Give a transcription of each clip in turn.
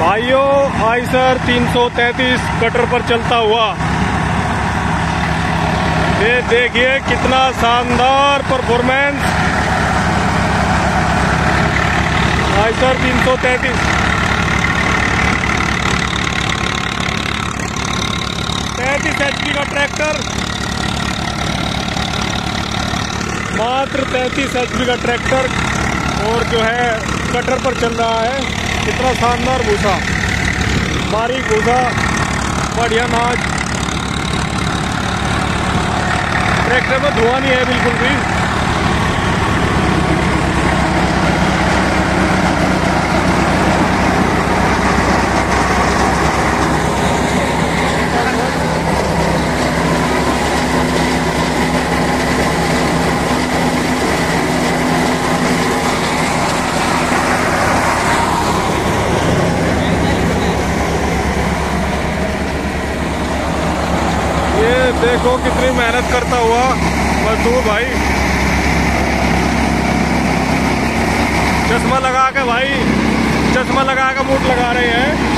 भाइयों Eicher 333 cutter पर चलता हुआ। ये देखिए कितना शानदार परफॉर्मेंस आइसर 333 तैतीस। एच का ट्रैक्टर। मात्र तैतीस एच का ट्रैक्टर और जो है कटर पर चल रहा है। कितना शानदार भूसा। बारीक भूसा बढ़िया नाच ट्रैक्टर में धुआँ नहीं है बिल्कुल भी। देखो कितनी मेहनत करता हुआ मजदूर भाई। चश्मा लगा के भाई, चश्मा लगा के मूट लगा रहे हैं।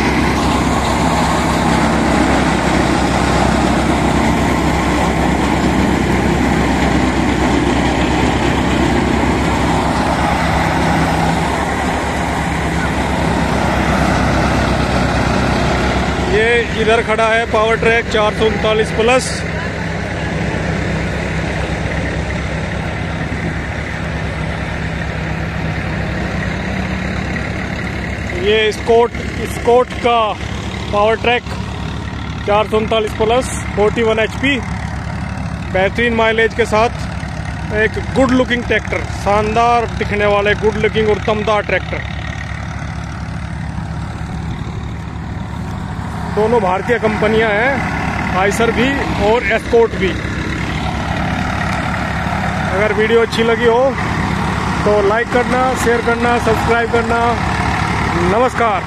ये इधर खड़ा है पावर ट्रैक चार सौ उनतालीस प्लस। ये स्कोट स्कोट का पावर ट्रैक चार सौ उनतालीस plus, forty one H P बेहतरीन माइलेज के साथ एक गुड लुकिंग ट्रैक्टर शानदार दिखने वाले गुड लुकिंग और दमदार ट्रैक्टर दोनों भारतीय कंपनियाँ हैं आइसर भी और एस्कोट भी। अगर वीडियो अच्छी लगी हो तो लाइक करना शेयर करना सब्सक्राइब करना। नमस्कार।